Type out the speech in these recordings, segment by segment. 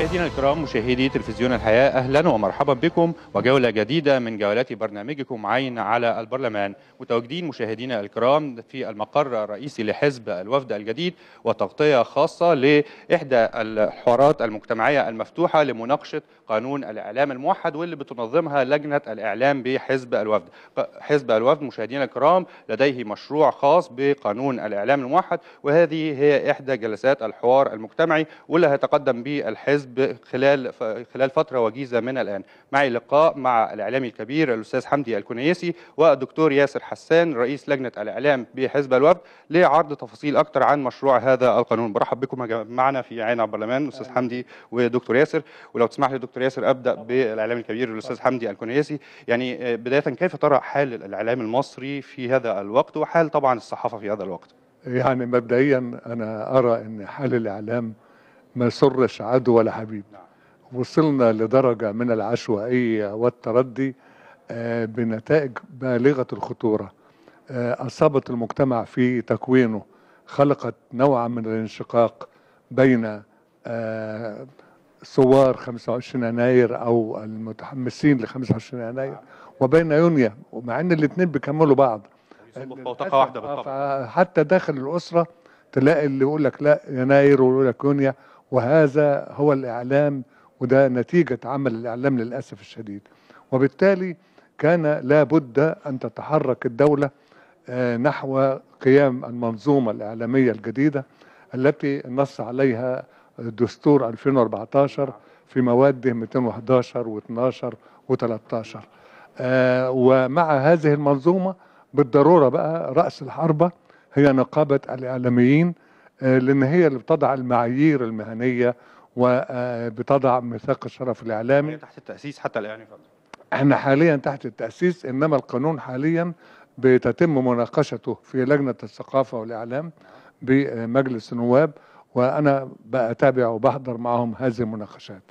مشاهدينا الكرام مشاهدي تلفزيون الحياة أهلا ومرحبا بكم وجولة جديدة من جولات برنامجكم عين على البرلمان. متواجدين مشاهدينا الكرام في المقر الرئيسي لحزب الوفد الجديد وتغطية خاصة لإحدى الحوارات المجتمعية المفتوحة لمناقشة قانون الإعلام الموحد واللي بتنظمها لجنة الإعلام بحزب الوفد. حزب الوفد مشاهدينا الكرام لديه مشروع خاص بقانون الإعلام الموحد وهذه هي إحدى جلسات الحوار المجتمعي واللي هيتقدم به الحزب خلال خلال فترة وجيزة من الآن. معي لقاء مع الإعلامي الكبير الأستاذ حمدي الكنيسي والدكتور ياسر حسان رئيس لجنة الإعلام بحزب الوفد لعرض تفاصيل أكثر عن مشروع هذا القانون. برحب بكم معنا في عين البرلمان أستاذ حمدي ودكتور ياسر. ولو تسمح لي دكتور ياسر أبدأ بالإعلامي الكبير الأستاذ حمدي الكنيسي. يعني بداية كيف ترى حال الإعلام المصري في هذا الوقت وحال طبعا الصحافة في هذا الوقت؟ يعني مبدئيا أنا أرى إن حال الإعلام ما سرش عدو ولا حبيب. وصلنا لدرجة من العشوائية والتردي بنتائج بالغة الخطورة. أصابت المجتمع في تكوينه خلقت نوعا من الانشقاق بين ثوار 25 يناير أو المتحمسين ل 25 يناير وبين يونيو ومع أن الاثنين بيكملوا بعض. بوتقة واحدة بالطبع. حتى داخل الأسرة تلاقي اللي يقول لك لا يناير ويقول لك يونيو. وهذا هو الإعلام وده نتيجة عمل الإعلام للأسف الشديد. وبالتالي كان لا بد أن تتحرك الدولة نحو قيام المنظومة الإعلامية الجديدة التي نص عليها دستور 2014 في مواده 211 و12 و13 ومع هذه المنظومة بالضرورة بقى رأس الحربة هي نقابة الإعلاميين لأن هي اللي بتضع المعايير المهنية وبتضع ميثاق الشرف الإعلامي. تحت التأسيس حتى الآن إحنا حاليا تحت التأسيس إنما القانون حاليا بتتم مناقشته في لجنة الثقافة والإعلام بمجلس النواب وأنا بتابع وبحضر معهم هذه المناقشات.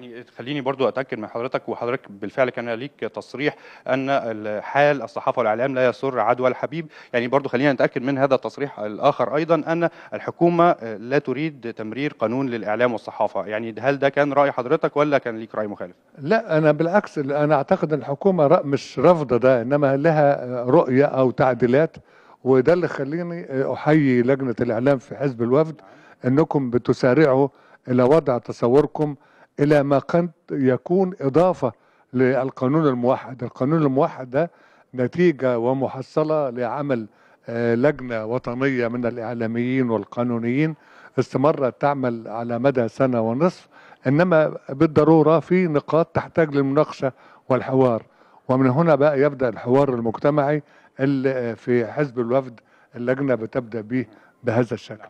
يعني خليني برضو أتأكد من حضرتك وحضرتك بالفعل كان ليك تصريح أن حال الصحافة والإعلام لا يسر عدوى الحبيب. يعني برضو خلينا نتأكد من هذا التصريح الآخر أيضا أن الحكومة لا تريد تمرير قانون للإعلام والصحافة. يعني هل ده كان رأي حضرتك ولا كان ليك رأي مخالف؟ لا أنا بالعكس أنا أعتقد الحكومة مش رافضة ده إنما لها رؤية أو تعديلات. وده اللي خليني أحيي لجنة الإعلام في حزب الوفد إنكم بتسارعوا إلى وضع تصوركم إلى ما قد يكون إضافة للقانون الموحد، القانون الموحد ده نتيجة ومحصلة لعمل لجنة وطنية من الإعلاميين والقانونيين استمرت تعمل على مدى سنة ونصف إنما بالضرورة في نقاط تحتاج للمناقشة والحوار. ومن هنا بقى يبدأ الحوار المجتمعي اللي في حزب الوفد اللجنة بتبدأ به بهذا الشكل.